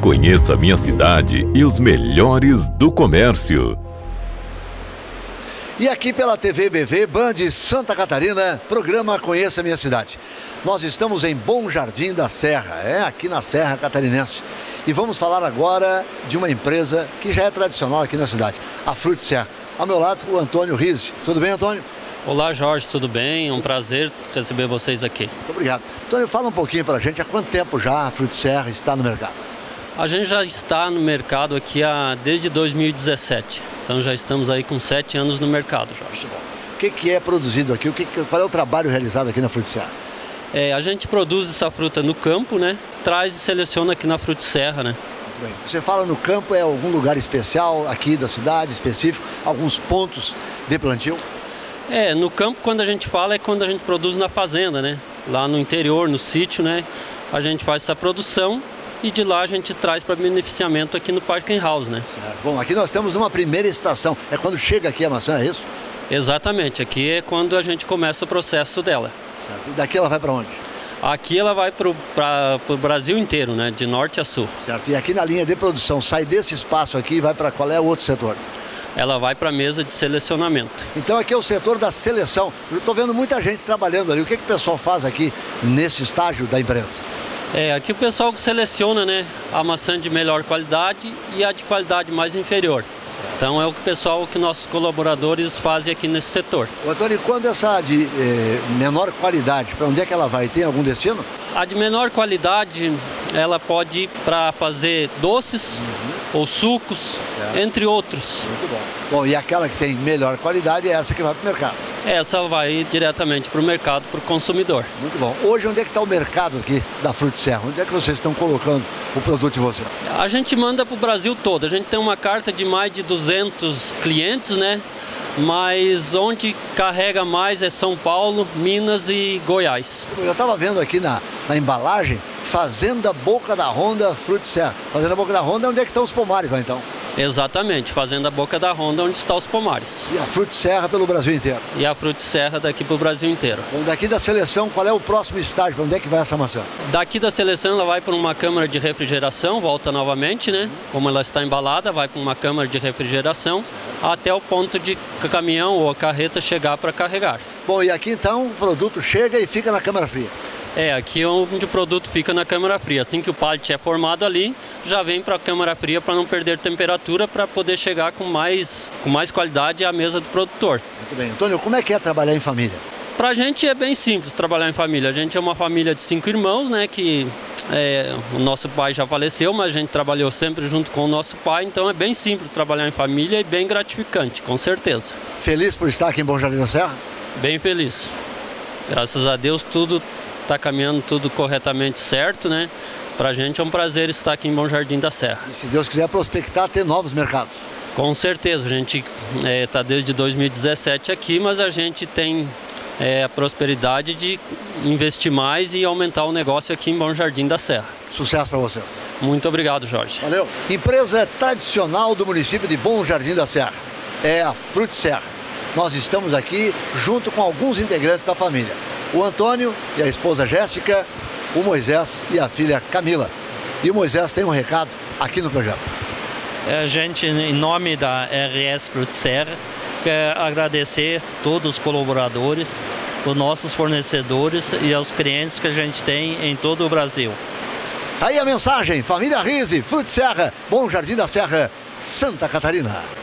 Conheça minha cidade e os melhores do comércio. E aqui pela TV BV Band Santa Catarina, programa Conheça Minha Cidade. Nós estamos em Bom Jardim da Serra, é aqui na Serra Catarinense. E vamos falar agora de uma empresa que já é tradicional aqui na cidade, a Frute Serra. Ao meu lado, o Antônio Rizzi. Tudo bem, Antônio? Olá, Jorge, tudo bem? É um prazer receber vocês aqui. Muito obrigado. Antônio, fala um pouquinho para a gente, há quanto tempo já a Frute Serra está no mercado? A gente já está no mercado aqui há, desde 2017. Então já estamos aí com sete anos no mercado, Jorge. O que, que é produzido aqui? O que, qual é o trabalho realizado aqui na Frute Serra? É, a gente produz essa fruta no campo, né? Traz e seleciona aqui na Frute Serra, né? Bem, você fala no campo, é algum lugar especial aqui da cidade, específico, alguns pontos de plantio? É, no campo quando a gente fala é quando a gente produz na fazenda, né? Lá no interior, no sítio, né? A gente faz essa produção e de lá a gente traz para beneficiamento aqui no Parking House, né? Bom, aqui nós estamos numa primeira estação. É quando chega aqui a maçã, é isso? Exatamente. Aqui é quando a gente começa o processo dela. Certo. E daqui ela vai para onde? Aqui ela vai para o Brasil inteiro, né? De norte a sul. Certo. E aqui na linha de produção, sai desse espaço aqui e vai para qual é o outro setor? Ela vai para a mesa de selecionamento. Então aqui é o setor da seleção. Eu estou vendo muita gente trabalhando ali. O que, que o pessoal faz aqui nesse estágio da empresa? É, aqui o pessoal seleciona né, a maçã de melhor qualidade e a de qualidade mais inferior. Então é o que o pessoal, que nossos colaboradores fazem aqui nesse setor. O Antônio, quando essa de eh, menor qualidade, para onde é que ela vai? Tem algum destino? A de menor qualidade, ela pode ir para fazer doces uhum. Ou sucos, entre outros. Muito bom. Bom, e aquela que tem melhor qualidade é essa que vai para o mercado? Essa vai diretamente para o mercado, para o consumidor. Muito bom. Hoje, onde é que está o mercado aqui da Fruta Serra? Onde é que vocês estão colocando o produto de vocês? A gente manda para o Brasil todo. A gente tem uma carta de mais de 200 clientes, né? Mas onde carrega mais é São Paulo, Minas e Goiás. Eu estava vendo aqui na, na embalagem, Fazenda Boca da Ronda Fruta Serra. Fazenda Boca da Ronda é onde é que estão os pomares lá então? Exatamente, fazendo a boca da Ronda onde está os pomares. E a Frute Serra pelo Brasil inteiro? E a Frute Serra daqui para o Brasil inteiro. Bom, daqui da seleção, qual é o próximo estágio? Para onde é que vai essa maçã? Daqui da seleção ela vai para uma câmara de refrigeração, volta novamente, né? Como ela está embalada, vai para uma câmara de refrigeração até o ponto de caminhão ou a carreta chegar para carregar. Bom, e aqui então o produto chega e fica na câmara fria? É, aqui é onde o produto fica na câmara fria. Assim que o pallet é formado ali, já vem para a câmara fria para não perder temperatura, para poder chegar com mais, com mais qualidade à mesa do produtor. Muito bem. Antônio, como é que é trabalhar em família? Para a gente é bem simples trabalhar em família. A gente é uma família de cinco irmãos, né? Que é, o nosso pai já faleceu, mas a gente trabalhou sempre junto com o nosso pai, então é bem simples trabalhar em família e bem gratificante, com certeza. Feliz por estar aqui em Bom Jardim da Serra? Bem feliz. Graças a Deus tudo está caminhando tudo corretamente certo, né? Para a gente é um prazer estar aqui em Bom Jardim da Serra. E se Deus quiser prospectar, ter novos mercados. Com certeza, a gente está é, tá desde 2017 aqui, mas a gente tem é, a prosperidade de investir mais e aumentar o negócio aqui em Bom Jardim da Serra. Sucesso para vocês. Muito obrigado, Jorge. Valeu. Empresa tradicional do município de Bom Jardim da Serra. É a Frute Serra. Nós estamos aqui junto com alguns integrantes da família o Antônio e a esposa Jéssica, o Moisés e a filha Camila. E o Moisés tem um recado aqui no projeto. É, a gente, em nome da RS Frutzer, quer agradecer todos os colaboradores, os nossos fornecedores e aos clientes que a gente tem em todo o Brasil. Tá aí a mensagem, família Rise, Frutserra, Bom Jardim da Serra, Santa Catarina.